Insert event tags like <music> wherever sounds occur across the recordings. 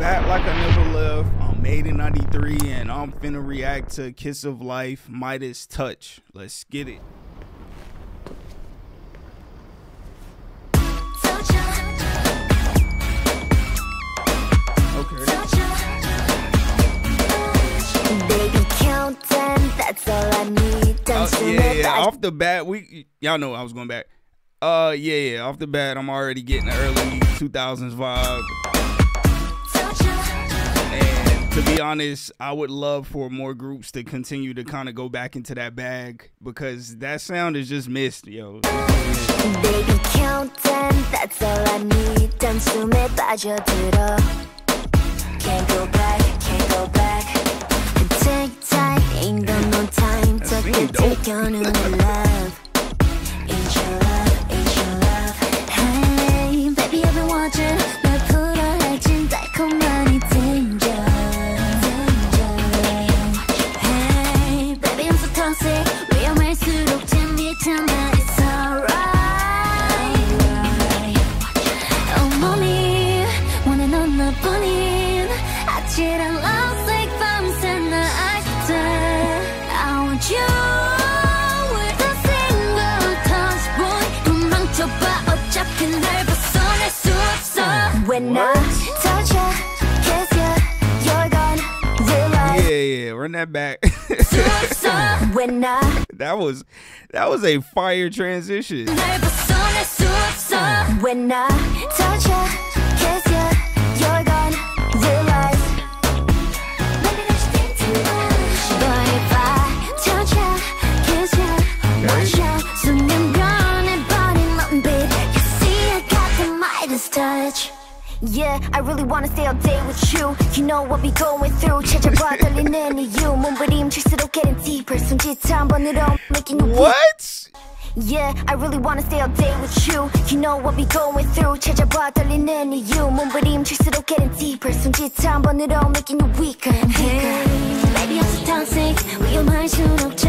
back like I never left. I'm made in 93 and I'm finna react to Kiss of Life, Midas Touch. Let's get it. Okay. Baby, count ten, that's all I need. Don't you yeah, yeah. Off the bat, we y'all know I was going back. Uh, yeah, yeah. Off the bat, I'm already getting the early 2000s vibe And to be honest, I would love for more groups to continue to kind of go back into that bag because that sound is just missed, yo. Baby, count ten, that's all I need. 단숨에 빠져들어. Can't go back, can't go back. Take time, ain't got no time to That's be being dope. taken in love. Ain't your love, ain't your love. Hey, baby, I've been watching. When? I touch you, kiss you're gone. Yeah, yeah, run that back. <laughs> that was that was a fire transition. When I touch. Midas touch Yeah, I really wanna stay all day with you. You know what we going through. 찾아봐 떨리는 이유. 몸부림칠수록 getting deeper. 손짓 한 번으로 making you weak. What? Yeah, I really wanna stay all day with you. You know what we going through. 찾아봐 떨리는 이유. 몸부림칠수록 getting deeper. 손짓 한 번으로 making you weaker. and weaker. Baby, I'm so toxic. 위험할수록 재밌잖아.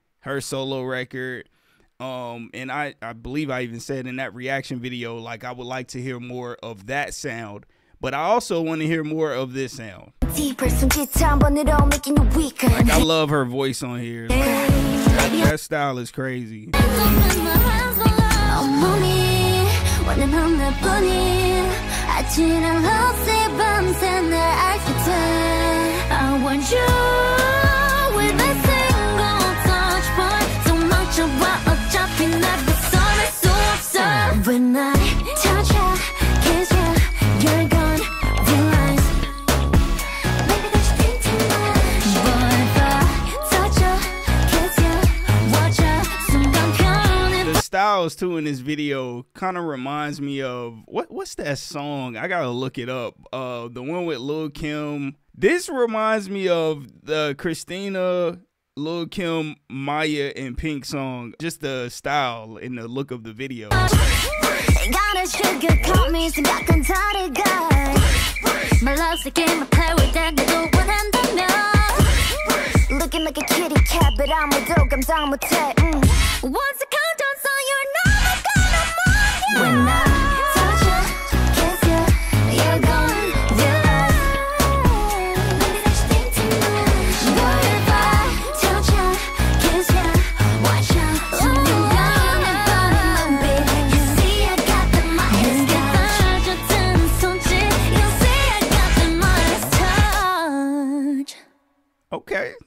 her solo record. Um, and I, I believe I even said in that reaction video, like I would like to hear more of that sound, but I also want to hear more of this sound. Like I love her voice on here. Like, that, that, style is crazy. I want you Styles too in this video kind of reminds me of what what's that song? I gotta look it up. Uh, the one with Lil Kim. This reminds me of the Christina, Lil Kim, Mýa, and Pink song. Just the style and the look of the video. Looking like a kitty cat, but I'm a dog, I'm down with. Mm.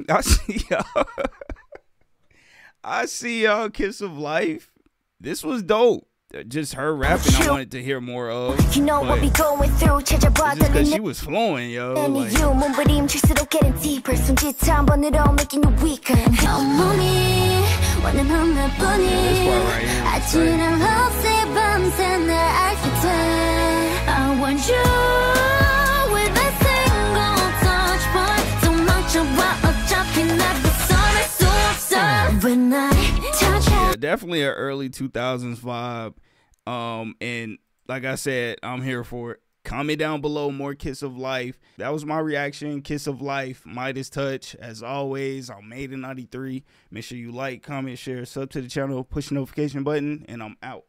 I <laughs> see y'all. I see y'all. Kiss of Life. This was dope. Just her rapping, I wanted to hear more of. You know what we But going through 찾아봐 it's just cause she 떨리는 was flowing, yo. And Like, you 몸부림칠수록 getting deeper 손짓 한 번으로 making you weaker 온몸이 원하는 너뿐이 아찔한 love 밤새 날 알게 돼 I want you Definitely an early 2000s vibe. Um, and like I said, I'm here for it. Comment down below more Kiss of Life. That was my reaction. Kiss of Life, Midas Touch. As always, I'm made in 93. Make sure you like, comment, share, sub to the channel, push the notification button, and I'm out.